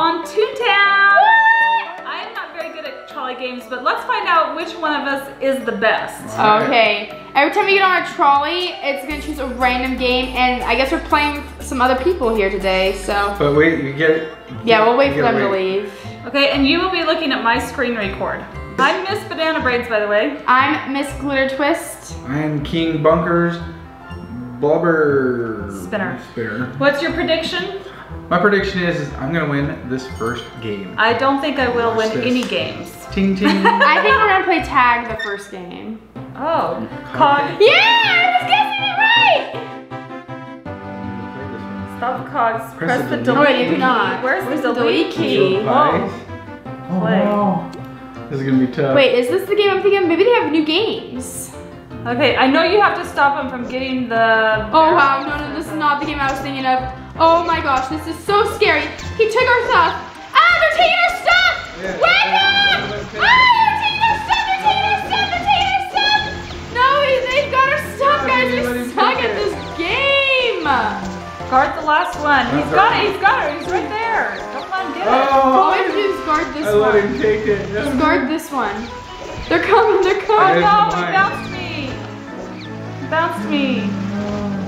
on Toontown. I'm not very good at trolley games, but let's find out which one of us is the best. Okay. Every time we get on a trolley, it's gonna choose a random game, and I guess we're playing with some other people here today, so. But wait, you get it. Yeah, we'll wait for them gotta leave. Okay, and you will be looking at my screen record. I'm Miss Banana Braids, by the way. I'm Miss Glitter Twist. I'm King Bonkers Blubber Spinner. Spinner. What's your prediction? My prediction is, is I'm gonna win this first game. I don't think I will win this. any games. Ting ting. I think we're gonna play tag the first game. Oh, Okay. cog. Yeah, I was guessing it right! Stop cogs. Press Press, the the delete delete wait, you key. cannot. Where's, Where's the the delete delete key? key? Whoa. Oh, Play. wow. This is gonna be tough. Wait, is this the game I'm thinking of? Maybe they have new games. Okay, I know you have to stop them from getting the. Oh wow, no, no, this is not the game I was thinking of. Oh my gosh, this is so scary. He took our stuff. Ah, they're taking our stuff! Yeah. Wake up! Ah, they're taking our stuff! They're taking our stuff! They're taking our stuff! No, he- they've got our stuff, guys. We're stuck take at this game. Guard the last one. He's That's got right. it. He's got it. He's right there. Don't let him get it. All Oh, we have to do is guard this I let him take it. Just guard this one. They're coming, they're Oh coming. There's no, the he bounced me. He bounced me.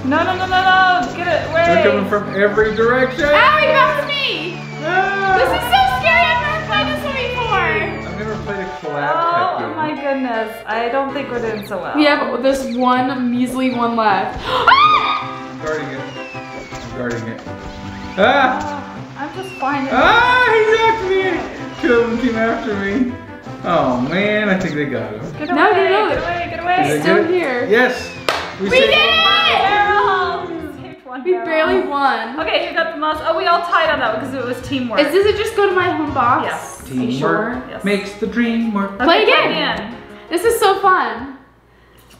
No, no, no, no, no. Get it away. They're coming from every direction. Ow, he bounced me! Ah. This is so scary, I've never played this one before. I've never played a collab Oh type game. my goodness. I don't think we're doing so well. We have this one measly one left. Ah! I'm guarding it. I'm guarding it. Ah! Oh, I'm just finding Ah! He knocked me! Two of them came after me. Oh man, I think they got him. Get away, no, no. get away, get Is away. it still good? here. Yes! We saved- did it! Barrel. We one We barrel. barely won. Okay, who got the most? Oh, we all tied on that one because it was teamwork. Is this it just go to my home box? Yes. Are you Teamwork sure? Yes. makes the dream work. Okay, Play play again. This is so fun.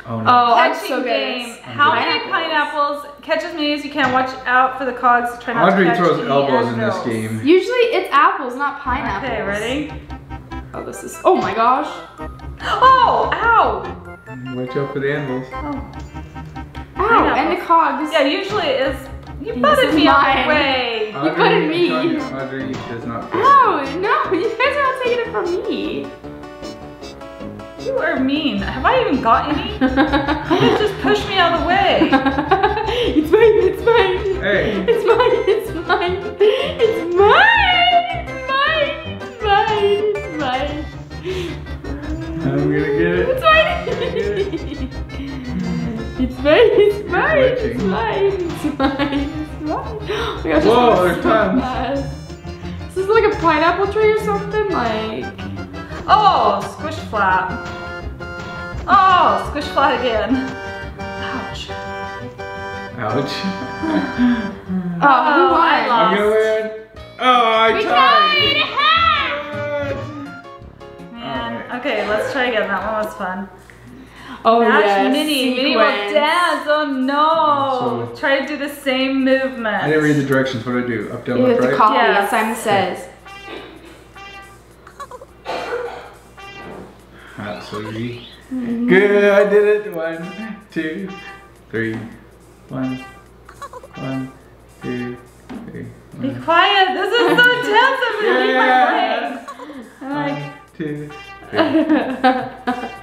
Oh no. Oh, I'm Catching so good. game. How many Pineapples. pineapples? Catch as many as you can. Watch out for the cogs. Try not Audrey to catch throws elbows in this game. Usually it's apples, not pineapples. Okay, ready? Oh, this is. Oh my gosh. Oh, ow! Watch out for the anvils. Oh. Oh, Ow, and the cogs. Yeah, usually it is. You This butted is me out mine. the way. Audrey, butted me. I'm you, Audrey does not fit. Ow, no, you guys are all taking it from me. You are mean. Have I even got any? You just pushed me out of the way. it's mine, it's mine. Hey. It's mine, it's mine. It's mine. Mine. It's mine. It's glitching. mine. It's mine. It's mine. Oh my gosh, Whoa, this is there's so tons. This is like a pineapple tree or something. Like. Oh, squish flap. Oh, squish flat again. Ouch. Ouch. Oh, who Oh, won? I I'm gonna lost. win. Oh, I We tied. tied! Man. Alright. Okay, let's try again. That one was fun. Oh Match yes, Minnie. Minnie will dance. Oh no. So- try to do the same movement. I didn't read the directions. What do I do? Up, down, You have left, to right? copy, Yes. as Simon says. Not so easy. Good, I did it. One, two, three. One, one, two, three. Be quiet. This is so intense. I'm gonna leave Yeah. my brain. I'm like, one, two, three.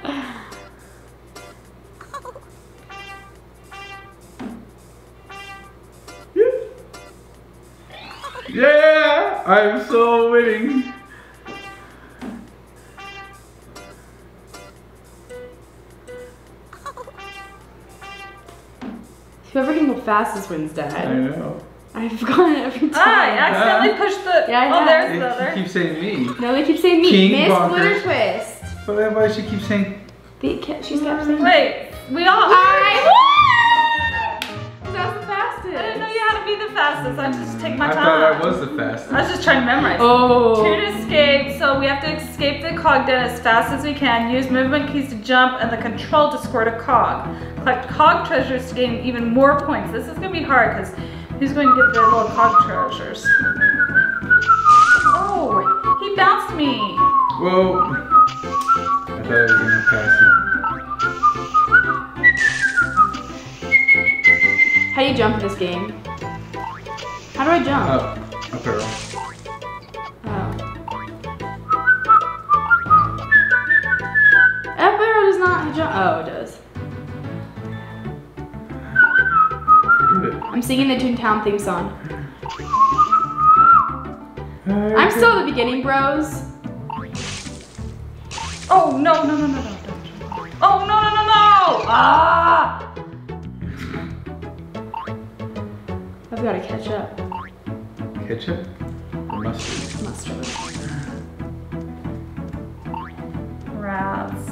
Yeah, I'm so winning. Whoever can go fastest wins, Dad. I know. I've gone every time. ah, I accidentally pushed the. Yeah, I oh, have. there's the other. She keeps saying me. No, they keep saying me. King Miss Bonkers. Glitter Twist. But then why she keep saying They kept, she's kept saying Wait, we all. I fastest. I just take my I time. thought I was the fastest. I was just trying to memorize. Oh. Two to escape, so we have to escape the cog den as fast as we can. Use movement keys to jump and the control to squirt a cog. Collect cog treasures to gain even more points. This is gonna be hard because who's going to get the little cog treasures? Oh, he bounced me. Whoa. I thought I was gonna pass it. How do you jump in this game? How do I jump? Uh, oh. A arrow does not jump. Oh, it does. I'm singing the Toontown theme song. I'm still at the beginning, bros. Oh, no, no, no, no, no. Oh, no, no, no, no! Ah! I've got to catch up. Ketchup or mustard? Mustard. Rats.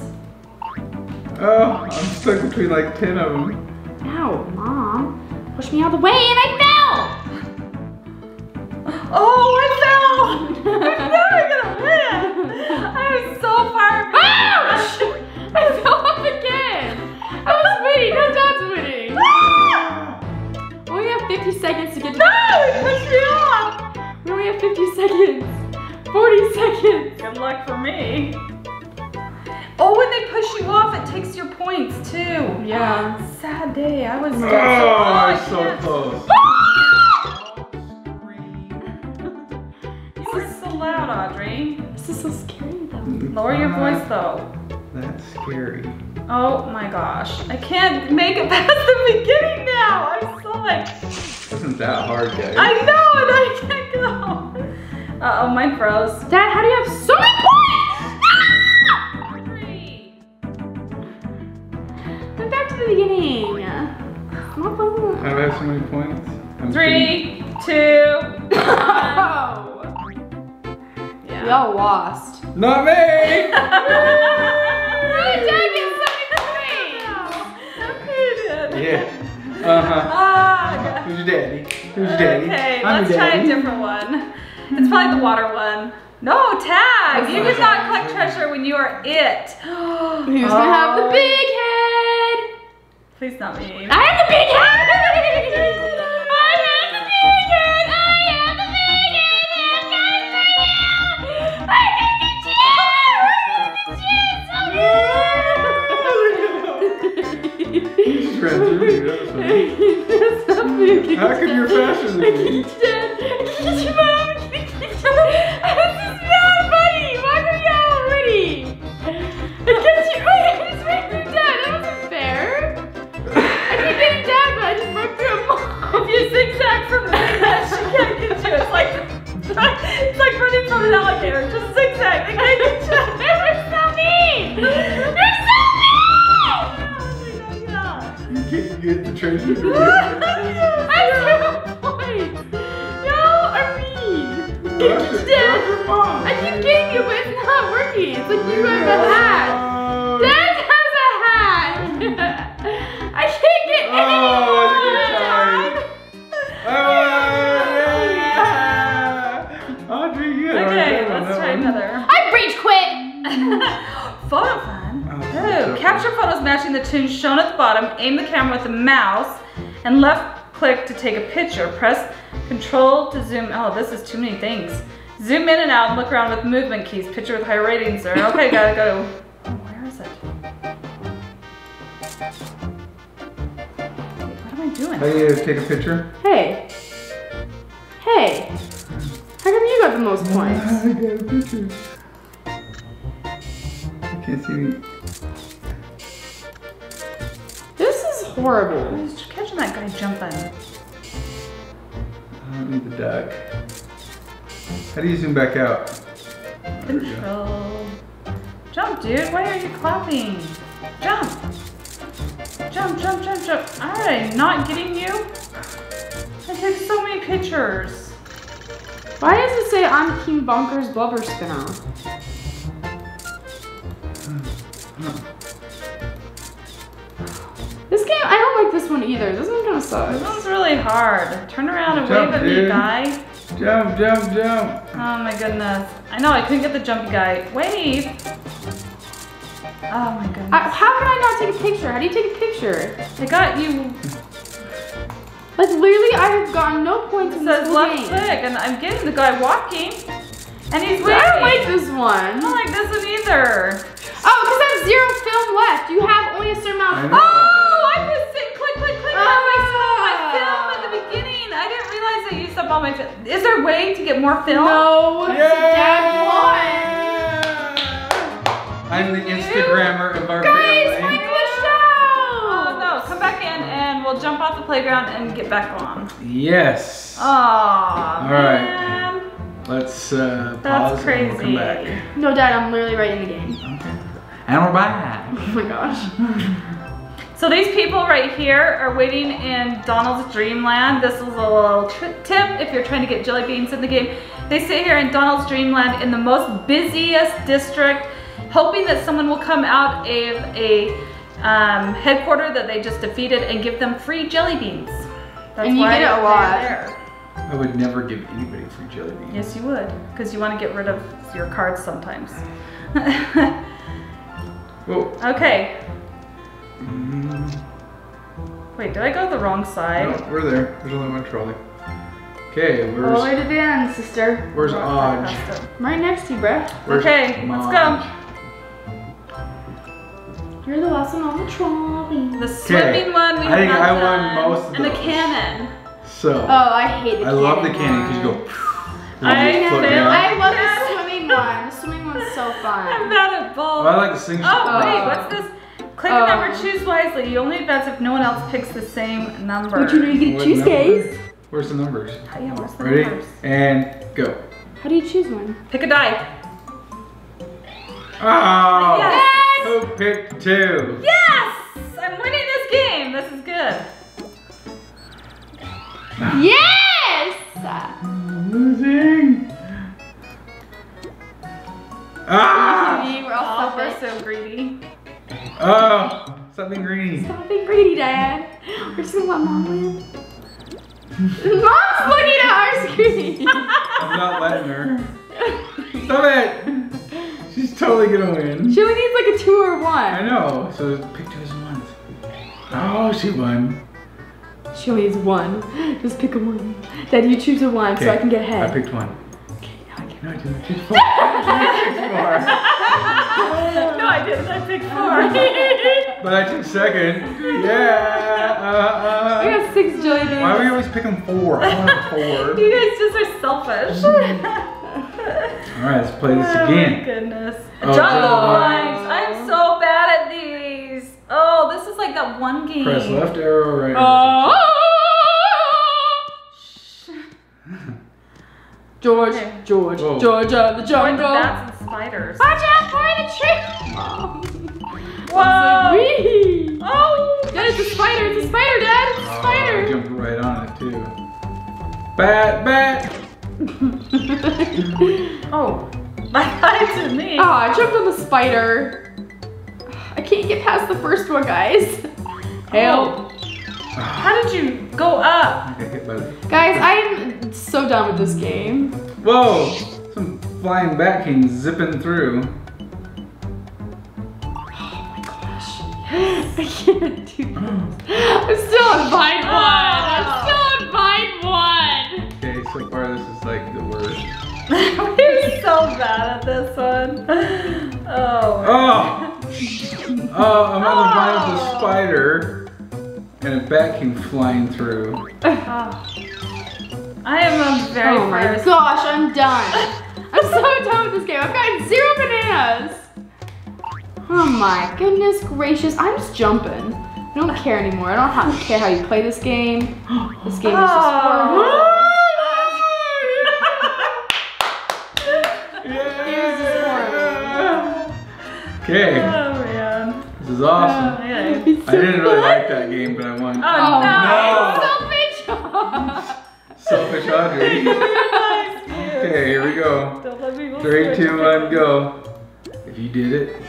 Oh, I'm stuck between like 10 of them. Ow, mom. Push me out of the way and I fell! Oh, I fell! I'm never gonna win! 50 seconds to get to No! It pushed me off! We only have 50 seconds. 40 seconds. Good luck for me. Oh, when they push you off, it takes your points too. Yeah. Oh, sad day. I was Oh, dead. Oh, I it's so can't. close. You were so loud, Audrey. This is so scary though. Lower your voice though. That's scary. Oh my gosh. I can't make it past the beginning now. I'm so like, Isn't that hard, guys? I know and I can't go. Uh oh, mine froze. Dad, how do you have so many points? Ah! Three. Went back to the beginning. Not. How do I have so many points? I'm Three, two, one. We Yeah. all lost. Not me! yeah. Uh huh. Who's your daddy? Who's your daddy? Okay, I'm let's your try a different one. It's probably the water one. No, tag! You did not collect treasure when you are it. Who's gonna have the big head? Please not me. I have the big head! That's not big. How come you're faster than me? This is not funny! Why are you already? Because you wait, I just through Dad. That wasn't fair. I Dad, but I just broke through a mom. If you zigzag from there, she can't get you. It's like it's like running from an alligator. Just zigzag. They can't get you. You're so mean! You're so mean! You can't get the treasure. not. It's like you have a hat. Oh. Dad has a hat! I can't get Oh, that's a good anyone! Oh, yeah. Audrey, you had a hard Okay, time let's try one. another. I rage quit! Photo fun. Oh, Ooh, so capture photos matching the toons shown at the bottom. Aim the camera with the mouse and left click to take a picture. Press control to zoom. Oh, this is too many things. Zoom in and out and look around with movement keys. Picture with high ratings there. Okay, gotta go. Oh, where is it? What am I doing? How do you take a picture? Hey. Hey. How come you got the most points? I got a picture. I can't see me. This is horrible. Was catching that guy jumping. I don't need the duck. How do you zoom back out? There we go. Control. Jump, dude. Why are you clapping? Jump. Jump, jump, jump, jump. Alright, not getting you. I took so many pictures. Why does it say I'm King Bonkers Blubber Spinner? This game, I don't like this one either. This one kind of This one's really hard. Turn around and Jump, wave at me, dude. guy. Jump, jump, jump. Oh my goodness. I know, I couldn't get the jumpy guy. Wave. Oh my goodness. I, how can I not take a picture? How do you take a picture? I got you. Like literally, I have gotten no points It in this says whole left game. click, and I'm getting the guy walking. And he's waving. I don't like this one. I don't like this one either. Oh, because I have zero film left. You have only a certain amount. I Of- know. Oh, stuff on my face. Is there a way to get more film? No. Yeah. I'm the Instagrammer of our family. Guys, the show. Oh no, come back in and we'll jump off the playground and get back on. Yes. Oh, All man. right. Let's uh, That's pause crazy. We'll come back. No, Dad, I'm literally right in the game. Okay. And we're back. oh my gosh. So these people right here are waiting in Donald's Dreamland. This is a little tip if you're trying to get jelly beans in the game. They sit here in Donald's Dreamland in the most busiest district, hoping that someone will come out of a um, headquarter that they just defeated and give them free jelly beans. That's And you why get it a lot. there. I would never give anybody free jelly beans. Yes, you would, because you want to get rid of your cards sometimes. Whoa. okay, Mm. wait, did I go the wrong side? no, we're there. There's only one trolley. Okay, we're All the way to the end, sister. where's Oh, I Odge? Right next to you, bruh. Where's Okay, let's go. You're the last one on the trolley. The swimming one we I think have I not won done, most of and the cannon. So Oh, I hate the I love the cannon because you go. I and you float failed. down. I love the swimming one. The swimming one's so fun. I'm fun. bad at both. Oh, I like the sing. Oh, Oh. wait, what's this? Click Oh. a number, choose wisely. You only advance if no one else picks the same number. But you know you get to choose, number? guys. Where's the numbers? Yeah, where's the Ready? numbers? And go. How do you choose one? Pick a die. Oh! Yes! Who picked two? Yes! I'm winning this game. This is good. Yes! Losing. Ah! We were all so greedy. Oh! Something greeny. Something being greedy, Dad. We're just gonna let Mom win. Mom's looking at our screen. I'm not letting her. Stop it! She's totally gonna win. She only needs like a two or one. I know. So pick two as ones. Oh, she won. She only needs one. Just pick a one. Dad, you choose a one so I can get ahead. I picked one. Okay, now I get No, I didn't. I didn't. I picked four. But I took second. Yeah. Uh, uh. I got six jelly beans. Why are we always picking four? I want four. you guys just are selfish. All right, let's play this Oh my goodness. Oh, Jungle oh. Vines. I'm so bad at these. Oh, this is like that one game. Press left arrow, right Oh. George, Okay. George, Whoa. Georgia, the Join the jungle. bats and spiders. Watch out for the tree. Whoa. Wee. Oh. Dad, it's a spider. It's a spider, Dad. It's a Oh, I spider. jumped right on it too. Bat, bat. Oh. My eye to me. Oh, I jumped on the spider. I can't get past the first one, guys. Oh. Help. How did you go up? I got hit by the- Guys, I'm so done with this game. Whoa! Some flying bat came zipping through. I can't do this. I'm still on vine one. I'm ah. still on vine one. Okay, so far this is like the worst. We're so bad at this one. Oh. Oh! Oh, I'm on the oh. vine with Oh. a spider, and a bat came flying through. Oh. I am a very Oh my gosh, I'm done. I'm so done with this game. I've got zero bananas. Oh my goodness gracious. I'm just jumping. I don't care anymore. I don't have, care how you play this game. Oh. This game is just horrible. Okay, Oh man. this is awesome. Oh, okay. It's I didn't really fun. like that game, but I won. Oh, Oh no. no. Selfish. Selfish Audrey. Okay, here we go. Don't let me go Three, switch. two, one, go. If you did it.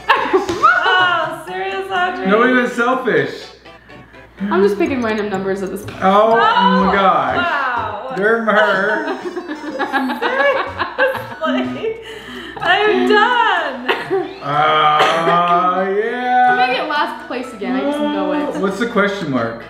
Audrey? Nobody was selfish. I'm just picking random numbers at this point. Oh, Oh, my gosh. Wow. Derm her. Seriously. I'm done. Ah, I'm gonna yeah. get last place again. I just know it. What's the question mark?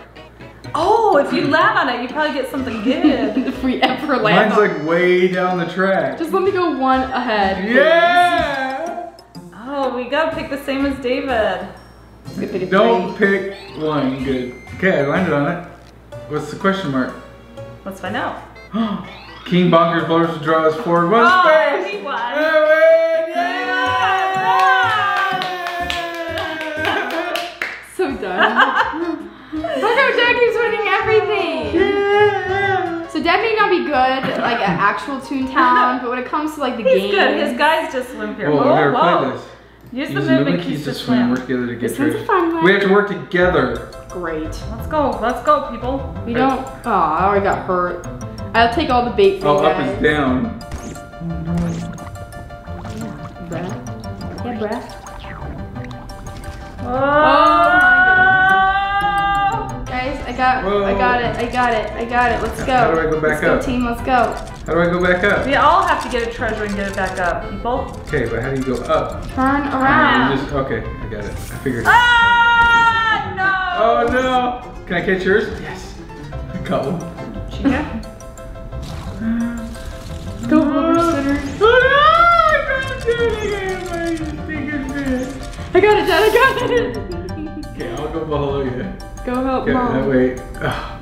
Oh, if you land on it, you probably get something good. if we ever land. Mine's on- like way down the track. Just let me go one ahead. please. Yeah. Oh, we gotta pick the same as David. Pick Don't pick one. Good. Okay, I landed on it. What's the question mark? Let's find out. King Bonkers blows to draw us forward one Oh, space. he won. Win! Yeah! So done. How come Dad keeps winning So Dad may not be good like an actual Toontown, but when it comes to like the He's game, good. His guys just swim here. Whoa, oh, Whoa, we whoa. Played this. Use the Use movement keys to swim. Work together to get This one's a treasure. fun one. We have to work together. Great. Let's go. Let's go, people. We don't. Oh, I already got hurt. I'll take all the bait for Oh, you up is down. Breath. Yeah, bruh. Oh, My Guys, I got, Whoa. I got it, I got it, I got it. Let's go. How do I go back let's up? go, team. Let's go. How do I go back up? We all have to get a treasure and get it back up, people. Okay, but how do you go up? Turn around. just, okay, I got it. I figured. Ah, no. Oh no! Can I catch yours? Yes. I got one. Chica. Go, babysitter. Oh no! I got it! I got my stinking. I got it, Dad. I got it. Okay, I'll go below you. Go help Okay, that mom. way. ah,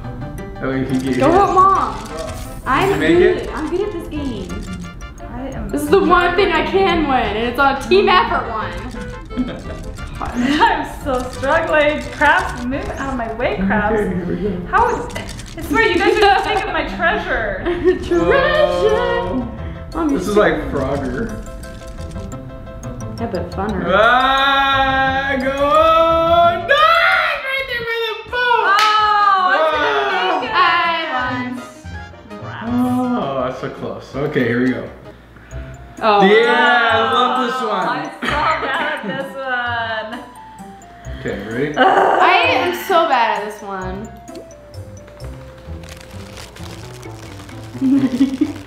that way you can get Go help mom. I'm make good. it? I'm good at this game. I am. This is the one thing I can win, and it's a team effort one. I'm so struggling. Crabs, move out of my way, crabs. Okay, here we go. How is? I swear, you guys are just taking my treasure. Treasure. Whoa. This is like Frogger. Yeah, but funner. Ah, go so close. Okay, here we go. Oh. Yeah, I love this one. I'm so bad at this one. Okay, ready? I am so bad at this one.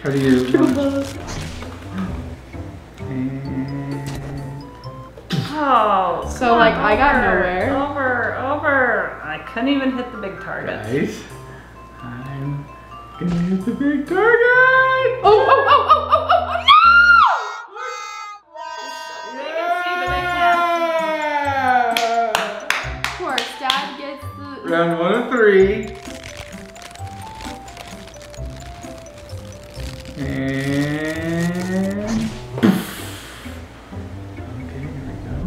How do you? Oh, So, like, on, I got nowhere. Over, over. I couldn't even hit the big target. Guys, I'm gonna hit the big target. Oh, oh, oh, oh, oh, oh, oh, They can see, but they can't. no! Of course, Dad gets the. Round one of three. And. Okay, here we go.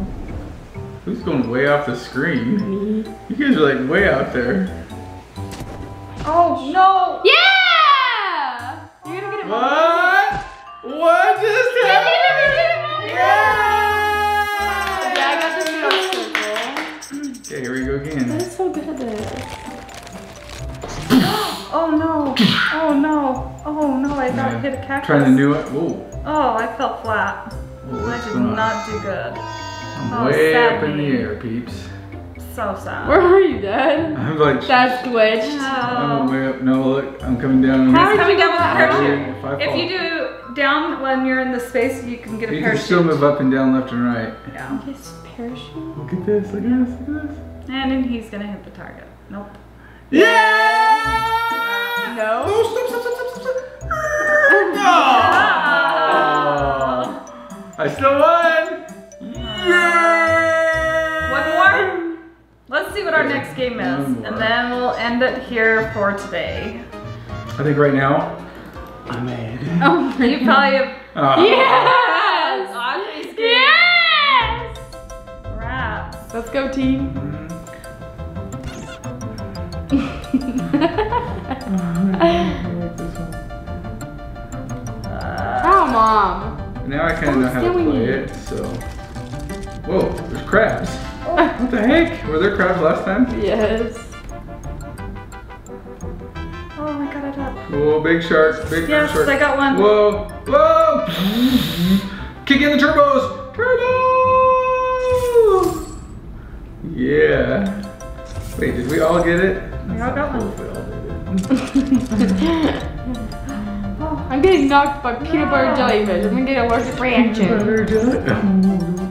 Who's going way off the screen? Me. You guys are like way out there. Oh no! It. What? What just happened? Yeah, Yeah, I got the middle circle. Okay, here we go again. That is so good at this. Oh no! Oh no! Oh no! I got hit a cactus. Trying to do it. Whoa. Oh, I fell flat. Whoa, I did not do good. I'm Oh, way sad up in the air, peeps. So sad. Where are you, Dad? I'm like, That's glitched. I'm Oh. way up. No, look, I'm coming down. How He's did coming down with a go parachute. If If you do down when you're in the space, you can get a You can parachute. still move up and down, left and right. Yeah. His parachute? Look at this, look at this, look at this. And then he's gonna hit the target. Nope. Yeah! No. Oh, stop, stop, stop, stop, stop. Ah. Oh. I still won! Next game is, one more. and then we'll end it here for today. I think right now, I'm mad. Oh my You probably have Oh. Yes! Audrey's. Yes! Rats. Let's go, team. Uh, Oh, mom. Now I kind of know how to play it, so. Whoa, there's crabs. What the heck? Were there crabs last time? Yes. oh, my god, I got it up. Whoa, big shark, big Yes, shark. I got one. Whoa, whoa! Kick in the turbos! Turbo! Yeah. Wait, did we all get it? We all got one. Cool if we all did it. Oh, I'm getting knocked by peanut butter jellyfish. I'm gonna get a allergic reaction. Butter jelly-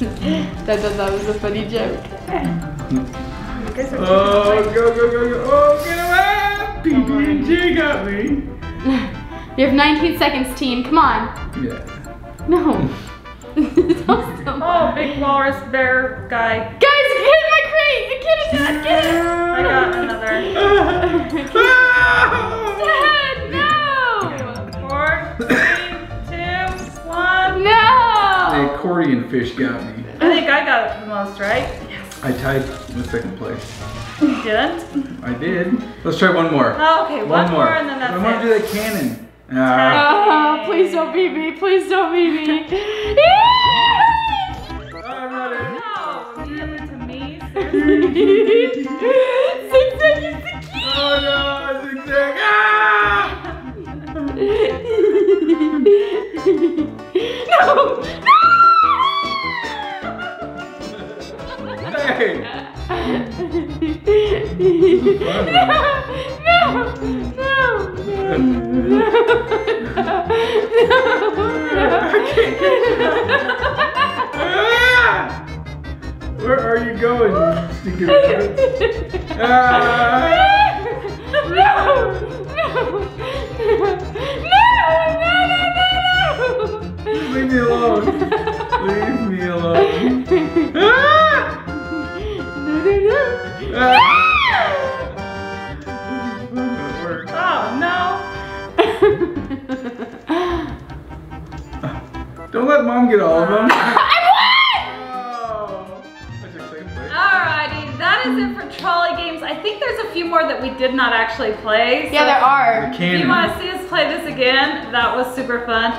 that, that, that was a funny joke. you Oh, go, go, go, go. Oh, get away! PB&J got me. You have 19 seconds, team. Come on. Yeah. No. Oh, big walrus bear guy. Guys, get in my crate! Get it, Dad! Get it! I got another. Ah, accordion fish got me. I think I got it the most, right? Yes. I tied with second place. You didn't? I did. Let's try one more. Oh, okay, one, more and then that's I want it. to do that cannon. Ah. Oh, please don't beat me. Please don't beat me. I'm. No, you it to me. Zigzag is the key. Oh no, zigzag. Ah! no! Hey. Ah! Where are you going, you stinking foot? Ah! Don't let mom get all of them. I Oh, I took. Alrighty, that is it for trolley games. I think there's a few more that we did not actually play. won! Yeah, there are. The If you want to see us play this again, that was super fun.